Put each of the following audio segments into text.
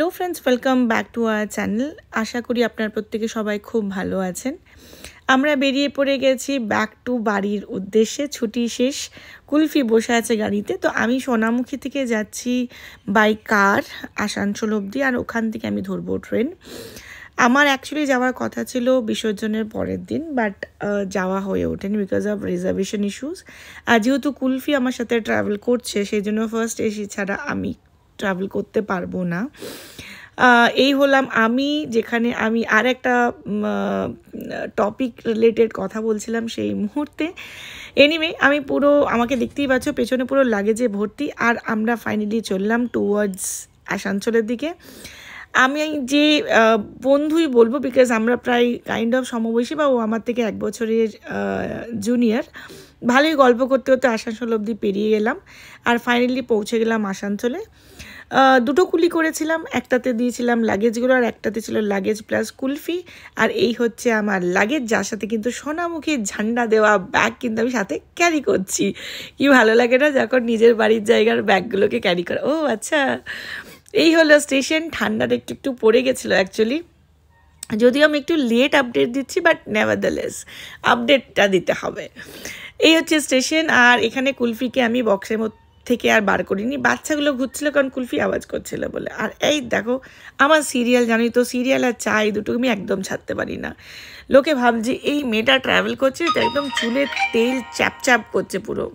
Welcome back to our channel আশা করি আপনার প্রত্যেকে সবাই খুব ভালো আছেন। আমরা বেরিয়ে পড়ে গেছি ব্যাক টু বাড়ির উদ্দেশ্যে। ছুটি শেষ, কুলফি বসে আছে গাড়িতে। তো আমি সোনামুখী থেকে যাচ্ছি বাই কার আসানসোল অবধি, আর ওখান থেকে আমি ধরবো ট্রেন আমার অ্যাকচুয়ালি যাওয়ার কথা ছিল বিসর্জনের পরের দিন বাট যাওয়া হয়ে ওঠেনি বিকজ অফ রিজার্ভেশন ইস্যুস আর যেহেতু কুলফি আমার সাথে ট্রাভেল করছে, সেই জন্য ফার্স্ট এসি ছাড়া আমি ট্রাভেল করতে পারব না। এই হলাম আমি, যেখানে আমি আর একটা টপিক রিলেটেড কথা বলছিলাম সেই মুহূর্তে। এনিমে আমি পুরো, আমাকে দেখতেই পাচ্ছ, পেছনে পুরো লাগেজে ভর্তি, আর আমরা ফাইনালি চললাম টুয়ার্ডস আসানসোলের দিকে। আমি যে বন্ধুই বলব বিকজ আমরা প্রায় কাইন্ড অফ সমবয়সী বা ও আমার থেকে এক বছরের জুনিয়র ভালোই গল্প করতে করতে আসানসোল অবধি পেরিয়ে গেলাম। আর ফাইনালি পৌঁছে গেলাম আসানসোলে। দুটো কুলি করেছিলাম, একটাতে দিয়েছিলাম লাগেজগুলো আর একটাতে ছিল লাগেজ প্লাস কুলফি। আর এই হচ্ছে আমার লাগেজ যার সাথে কিন্তু সোনামুখী ঝান্ডা দেওয়া ব্যাগ কিন্তু আমি সাথে ক্যারি করছি। কি ভালো লাগে না যখন নিজের বাড়ির জায়গার ব্যাগগুলোকে ক্যারি করা। ও আচ্ছা। এই হলো স্টেশন ঠান্ডাটা একটু একটু পড়ে গেছিল অ্যাকচুয়ালি যদিও আমি একটু লেট আপডেট দিচ্ছি বাট নেভার দ্য লেস আপডেটটা দিতে হবে। এই হচ্ছে স্টেশন আর এখানে কুলফিকে আমি বক্সের থেকে আর বার করিনি। বাচ্চাগুলো ঘুরছিল কারণ কুলফি আওয়াজ করছিল বলে। আর এই দেখো, আমার সিরিয়াল জানি তো সিরিয়াল আর চাই দুটো আমি একদম ছাড়তে পারি না। লোকে ভাবছে, এই মেয়েটা ট্রাভেল করছে, তো একদম চুলের তেল চ্যাপ চ্যাপ করছে পুরো।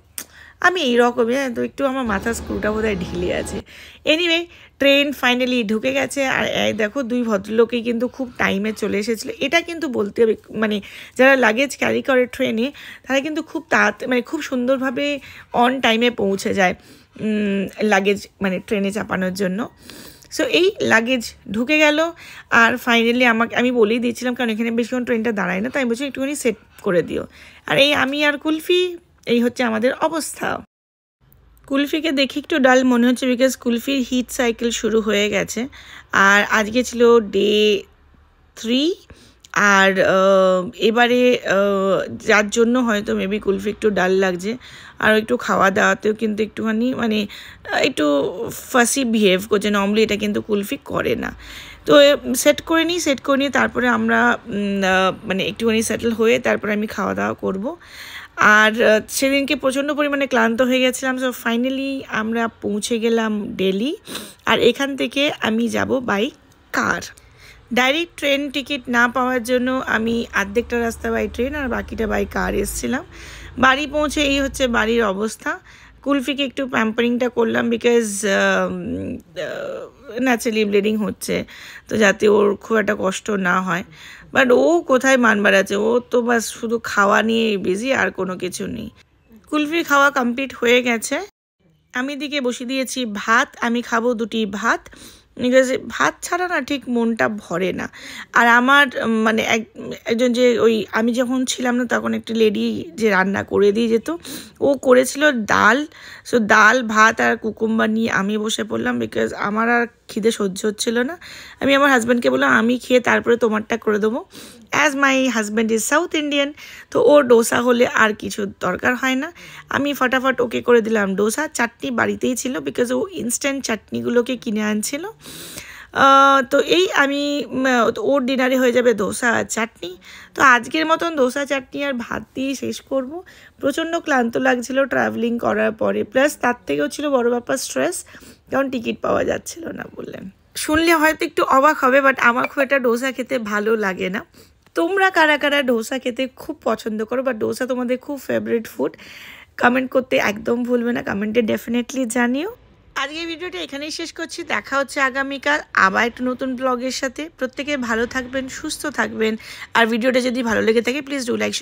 আমি এইরকমই হ্যাঁ তো একটু আমার মাথার স্ক্রুটা বোধহয় ঢিলে আছে। এনিওয়ে ট্রেন ফাইনালি ঢুকে গেছে আর, এই দেখো দুই ভদ্রলোকেই কিন্তু খুব টাইমে চলে এসেছিল। এটা কিন্তু বলতে হবে মানে যারা লাগেজ ক্যারি করে ট্রেনে তারা কিন্তু খুব তাড়াতাড়ি মানে খুব সুন্দরভাবে অন টাইমে পৌঁছে যায় লাগেজ মানে ট্রেনে চাপানোর জন্য। সো এই লাগেজ ঢুকে গেল আর ফাইনালি আমাকে, আমি বলেই দিয়েছিলাম, কারণ এখানে বেশিক্ষণ ট্রেনটা দাঁড়ায় না, তাই বলছি একটুখানি সেট করে দিও। আর এই আমি আর কুলফি এই হচ্ছে আমাদের অবস্থা। কুলফিকে দেখে একটু ডাল মনে হচ্ছে বিকজ কুলফির হিট সাইকেল শুরু হয়ে গেছে। আর আজকে ছিল ডে থ্রি আর এবারে যার জন্য হয়তো মেবি কুলফি একটু ডাল লাগছে। আর একটু খাওয়া দাওয়াতেও কিন্তু একটুখানি মানে একটু ফাসি বিহেভ করছে। নর্মালি এটা কিন্তু কুলফি করে না। তো সেট করে নিই সেট করে নিই তারপরে আমরা মানে একটুখানি সেটেল হয়ে তারপরে আমি খাওয়া দাওয়া করব। আর সেদিনকে প্রচণ্ড পরিমাণে ক্লান্ত হয়ে গেছিলাম সো ফাইনালি আমরা পৌঁছে গেলাম ডেলি আর এখান থেকে আমি যাব by car direct train ticket না পাওয়ার জন্য আমি আর্ধেকটা রাস্তা বাই ট্রেন আর বাকিটা বাই কার এসছিলাম। বাড়ি পৌঁছে এই হচ্ছে বাড়ির অবস্থা। কুলফিকে একটু প্যাম্পারিংটা করলাম বিকজ ন্যাচারালি ব্লিডিং হচ্ছে। তো যাতে ওর খুব একটা কষ্ট না হয়। বাট ও কোথায় মান বাড়াচ্ছে? ও তো বাস শুধু খাওয়া নিয়ে বিজি আর কোনো কিছু নেই। কুলফি খাওয়া কমপ্লিট হয়ে গেছে। আমি দিকে বসিয়ে দিয়েছি ভাত, আমি খাব দুটি ভাত। বিকজ ভাত ছাড়া না ঠিক মনটা ভরে না। আর আমার মানে এক, একজন যে ওই, আমি যখন ছিলাম না তখন একটি লেডি যে রান্না করে দিয়ে যেত, ও করেছিল ডাল। সো ডাল, ভাত আর কুকুম্বার নিয়ে আমি বসে পড়লাম বিকজ আমার আর খিদে সহ্য হচ্ছিল না। আমি আমার হাজব্যান্ডকে বললাম, আমি খেয়ে তারপরে তোমারটা করে দেবো। As my husband is South Indian তো ওর ডোসা হলে আর কিছু দরকার হয় না। আমি ফটাফট ওকে করে দিলাম। ডোসা চাটনি বাড়িতেই ছিল বিকজ ও ইনস্ট্যান্ট চাটনিগুলোকে কিনে আনছিল। তো এই আমি ওর ডিনারে হয়ে যাবে দোসা আর চাটনি। তো আজকের মতন ধোসা চাটনি আর ভাত দিয়ে শেষ করব। প্রচণ্ড ক্লান্ত লাগছিল ট্রাভেলিং করার পরে। প্লাস তার থেকেও ছিল বড় ব্যাপার স্ট্রেস কারণ টিকিট পাওয়া যাচ্ছিল না বললেন। শুনলে হয়তো একটু অবাক হবে বাট আমার খুব একটা ডোসা খেতে ভালো লাগে না। তোমরা কারা কারা ডোসা খেতে খুব পছন্দ করো? বা ডোসা তোমাদের খুব ফেভারিট ফুড কমেন্ট করতে একদম ভুলবে না। কমেন্টে ডেফিনেটলি জানিও। আজকে ভিডিওটা এখানেই শেষ করছি। দেখা হচ্ছে আগামীকাল আবার একটু নতুন ব্লগের সাথে। প্রত্যেকে ভালো থাকবেন, সুস্থ থাকবেন। আর ভিডিওটা যদি ভালো লেগে থাকে প্লিজ ডু লাইক